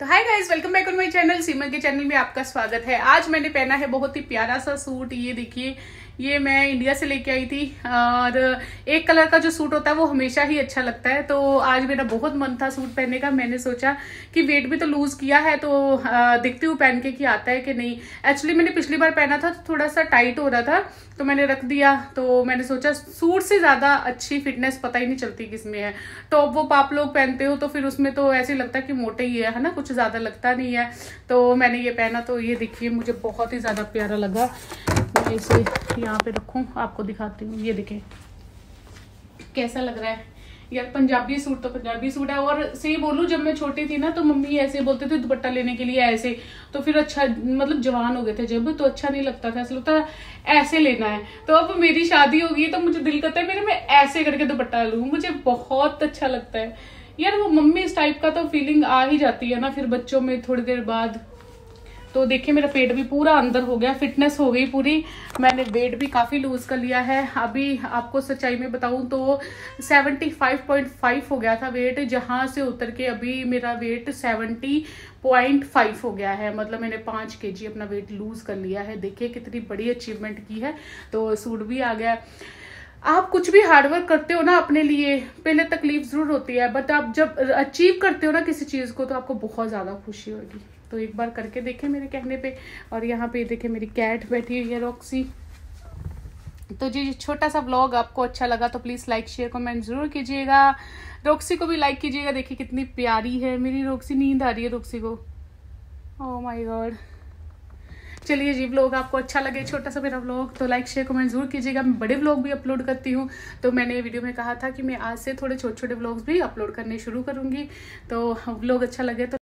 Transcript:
तो hi guys welcome back on my channel Seema के channel में आपका स्वागत है। आज मैंने पहना है बहुत ही प्यारा सा सूट ये देखिए ये मैं इंडिया से लेके आई थी, और एक कलर का जो सूट होता है वो हमेशा ही अच्छा लगता है। तो आज मेरा बहुत मन था सूट पहनने का। मैंने सोचा कि वेट भी तो लूज किया है तो देखती हूँ पहन के कि आता है कि नहीं। एक्चुअली मैंने पिछली बार पहना था तो थोड़ा सा टाइट हो रहा था तो मैंने रख दिया। तो मैंने सोचा सूट से ज़्यादा अच्छी फिटनेस पता ही नहीं चलती किसमें है। टॉप वो आप लोग पहनते हो तो फिर उसमें तो ऐसे लगता है कि मोटे ही, है ना? कुछ ज़्यादा लगता नहीं है। तो मैंने ये पहना तो ये देखिए, मुझे बहुत ही ज़्यादा प्यारा लगा। मैं इसे यहाँ पे रखूँ, आपको दिखाती हूँ। ये देखें। कैसा लग रहा है? यार, पंजाबी सूट तो पंजाबी सूट है, और सही बोलूँ, जब मैं छोटी थी ना तो मम्मी ऐसे बोलते थे, दुपट्टा लेने के लिए ऐसे। तो फिर अच्छा मतलब जवान हो गए थे जब तो अच्छा नहीं लगता था। ऐसा लगता ऐसे लेना है। तो अब मेरी शादी हो गई तो मुझे दिल करता है, मेरे, मैं ऐसे करके दुपट्टा लू। मुझे बहुत अच्छा लगता है। यार, वो मम्मी इस टाइप का तो फीलिंग आ ही जाती है ना, फिर बच्चों में थोड़ी देर बाद तो देखिए, मेरा पेट भी पूरा अंदर हो गया, फिटनेस हो गई पूरी। मैंने वेट भी काफ़ी लूज कर लिया है। अभी आपको सच्चाई में बताऊँ तो 75.5 हो गया था वेट जहाँ से उतर के अभी मेरा वेट 70.5 हो गया है। मतलब मैंने पाँच के अपना वेट लूज कर लिया है। देखिए, कितनी बड़ी अचीवमेंट की है। तो सूट भी आ गया। आप कुछ भी हार्डवर्क करते हो ना अपने लिए, पहले तकलीफ़ ज़रूर होती है बट आप जब अचीव करते हो ना किसी चीज़ को तो आपको बहुत ज़्यादा खुशी होगी। तो एक बार करके देखे मेरे कहने पे, और यहाँ पे देखे मेरी कैट बैठी हुई है रॉक्सी तो जी छोटा सा ब्लॉग आपको अच्छा लगा तो प्लीज़ लाइक शेयर कमेंट ज़रूर कीजिएगा। रोक्सी को भी लाइक कीजिएगा, देखिए कितनी प्यारी है। मेरी रोक्सी नींद आ रही है रोक्सी को। ओह माय गॉड चलिए जी ब्लॉग आपको अच्छा लगे, छोटा सा मेरा ब्लॉग तो लाइक शेयर कमेंट ज़रूर कीजिएगा। मैं बड़े व्लॉग भी अपलोड करती हूँ। तो मैंने वीडियो में कहा था कि मैं आज से थोड़े छोटे छोटे ब्लॉग्स भी अपलोड करने शुरू करूँगी। तो ब्लॉग अच्छा लगे तो